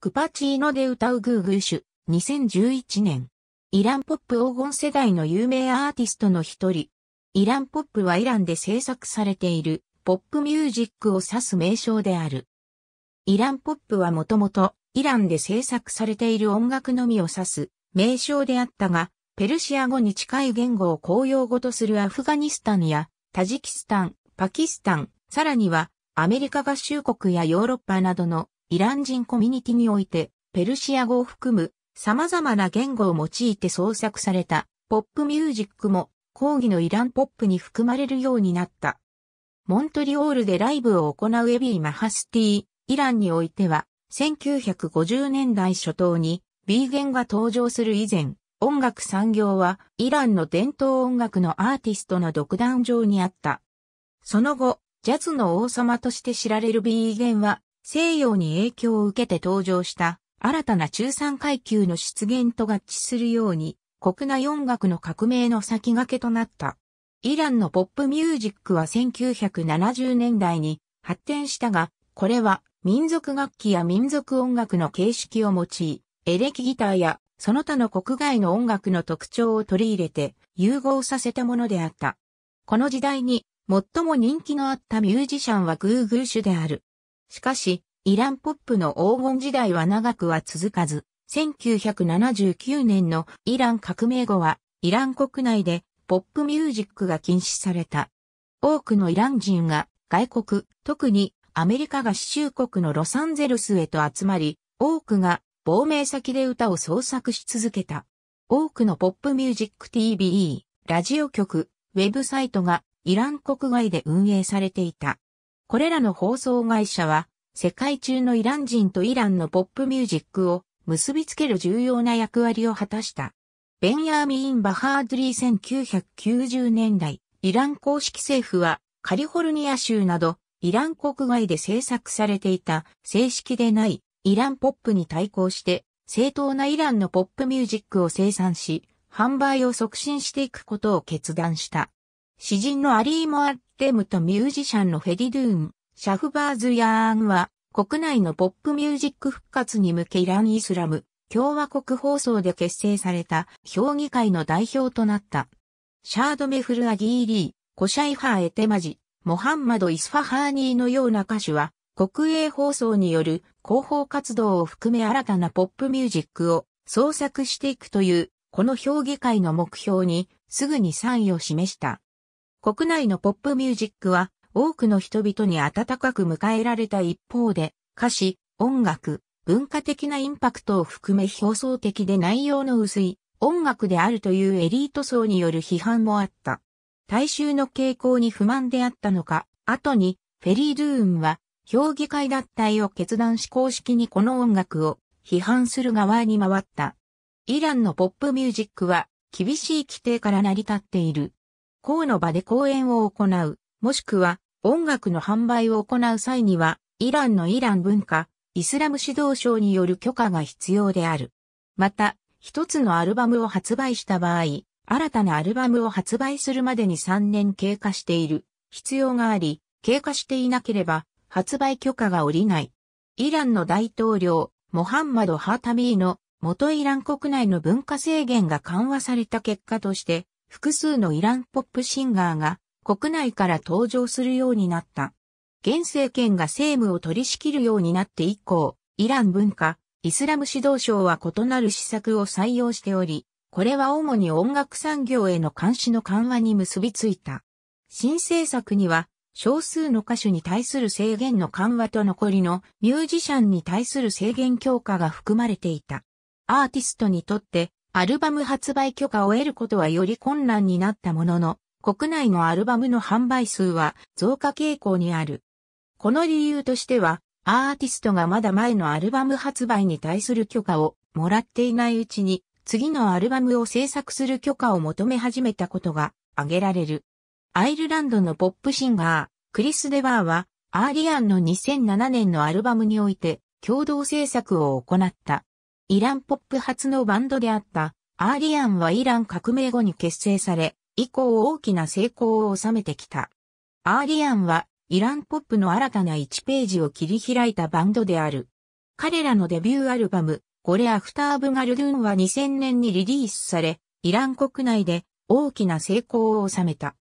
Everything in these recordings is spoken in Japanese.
クパチーノで歌うグーグーシュ、2011年。イランポップ黄金世代の有名アーティストの一人。イランポップはイランで制作されているポップミュージックを指す名称である。イランポップはもともとイランで制作されている音楽のみを指す名称であったが、ペルシア語に近い言語を公用語とするアフガニスタンやタジキスタン、パキスタン、さらにはアメリカ合衆国やヨーロッパなどのイラン人コミュニティにおいてペルシア語を含む様々な言語を用いて創作されたポップミュージックも講義のイランポップに含まれるようになった。モントリオールでライブを行うエビー・マハスティ、イランにおいては、1950年代初頭に、ビーゲンが登場する以前、音楽産業は、イランの伝統音楽のアーティストの独壇場にあった。その後、ジャズの王様として知られるビーゲンは、西洋に影響を受けて登場した新たな中産階級の出現と合致するように、国内音楽の革命の先駆けとなった。イランのポップミュージックは1970年代に発展したが、これは民族楽器や民族音楽の形式を用い、エレキギターやその他の国外の音楽の特徴を取り入れて融合させたものであった。この時代に最も人気のあったミュージシャンはグーグーシュである。しかし、イランポップの黄金時代は長くは続かず、1979年のイラン革命後は、イラン国内でポップミュージックが禁止された。多くのイラン人が外国、特にアメリカ合衆国のロサンゼルスへと集まり、多くが亡命先で歌を創作し続けた。多くのポップミュージック TV、ラジオ局、ウェブサイトがイラン国外で運営されていた。これらの放送会社は、世界中のイラン人とイランのポップミュージックを結びつける重要な役割を果たした。ベンヤーミーン・バハードリー1990年代、イラン公式政府はカリフォルニア州などイラン国外で制作されていた正式でないイランポップに対抗して正当なイランのポップミュージックを生産し、販売を促進していくことを決断した。詩人のアリー・モアテムとミュージシャンのフェディドゥーン、シャフバーズ・ヤーンは国内のポップミュージック復活に向けイラン・イスラム、共和国放送で結成された評議会の代表となった。シャードメフル・アギーリー、コシャイハー・エテマジ、モハンマド・イスファハーニーのような歌手は、国営放送による。広報活動を含め新たなポップミュージックを創作していくという、この評議会の目標にすぐに賛意を示した。国内のポップミュージックは多くの人々に温かく迎えられた一方で、歌詞、音楽、文化的なインパクトを含め表層的で内容の薄い音楽であるというエリート層による批判もあった。大衆の傾向に不満であったのか、後にフェリードゥーンは評議会脱退を決断し公式にこの音楽を批判する側に回った。イランのポップミュージックは厳しい規定から成り立っている。公の場で講演を行う、もしくは音楽の販売を行う際には、イランのイラン文化、イスラム指導省による許可が必要である。また、一つのアルバムを発売した場合、新たなアルバムを発売するまでに3年経過している必要があり、経過していなければ発売許可が下りない。イランの大統領、モハンマド・ハータミーの元イラン国内の文化制限が緩和された結果として、複数のイランポップシンガーが国内から登場するようになった。現政権が政務を取り仕切るようになって以降、イラン文化、イスラム指導省は異なる施策を採用しており、これは主に音楽産業への監視の緩和に結びついた。新政策には、少数の歌手に対する制限の緩和と残りのミュージシャンに対する制限強化が含まれていた。アーティストにとってアルバム発売許可を得ることはより困難になったものの、国内のアルバムの販売数は増加傾向にある。この理由としては、アーティストがまだ前のアルバム発売に対する許可をもらっていないうちに、次のアルバムを制作する許可を求め始めたことが挙げられる。アイルランドのポップシンガー、クリス・デバーは、アーリアンの2007年のアルバムにおいて共同制作を行った。イランポップ初のバンドであったアーリアンはイラン革命後に結成され、以降大きな成功を収めてきた。アーリアンはイランポップの新たな1ページを切り開いたバンドである。彼らのデビューアルバム、ゴレアフターブガルドゥンは2000年にリリースされ、イラン国内で大きな成功を収めた。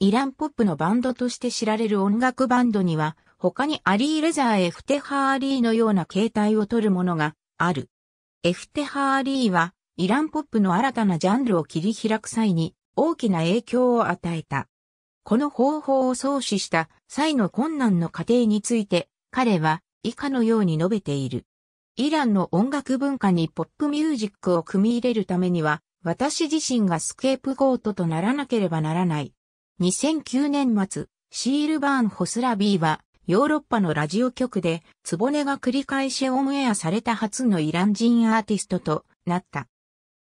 イランポップのバンドとして知られる音楽バンドには、他にアリー・レザー・エフテハーリーのような形態をとるものがある。エフテハーリーは、イランポップの新たなジャンルを切り開く際に大きな影響を与えた。この方法を創始した際の困難の過程について、彼は以下のように述べている。イランの音楽文化にポップミュージックを組み入れるためには、私自身がスケープゴートとならなければならない。2009年末、シールバーン・ホスラビーは、ヨーロッパのラジオ局で、ツボネが繰り返しオンエアされた初のイラン人アーティストとなった。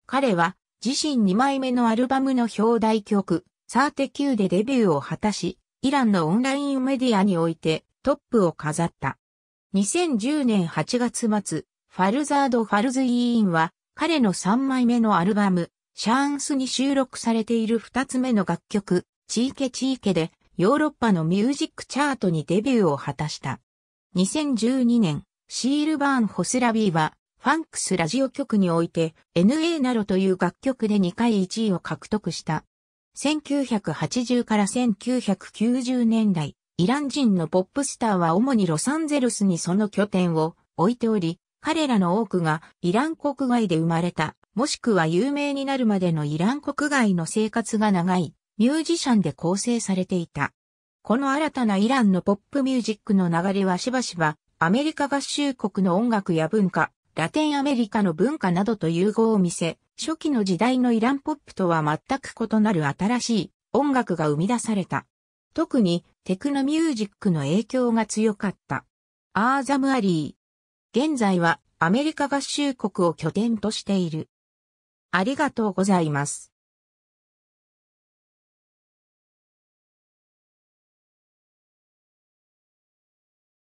彼は、自身2枚目のアルバムの表題曲、サーテ Q でデビューを果たし、イランのオンラインメディアにおいてトップを飾った。2010年8月末、ファルザード・ファルズ・イーンは、彼の3枚目のアルバム、シャーンスに収録されている2つ目の楽曲、チーケチーケで、ヨーロッパのミュージックチャートにデビューを果たした。2012年、シールバーン・ホスラビーは、ファンクスラジオ局において、NA ナロという楽曲で2回1位を獲得した。1980から1990年代、イラン人のポップスターは主にロサンゼルスにその拠点を置いており、彼らの多くがイラン国外で生まれた、もしくは有名になるまでのイラン国外の生活が長いミュージシャンで構成されていた。この新たなイランのポップミュージックの流れはしばしばアメリカ合衆国の音楽や文化、ラテンアメリカの文化などと融合を見せ、初期の時代のイランポップとは全く異なる新しい音楽が生み出された。特にテクノミュージックの影響が強かった。アーザム・アリー。現在はアメリカ合衆国を拠点としている。ありがとうございます。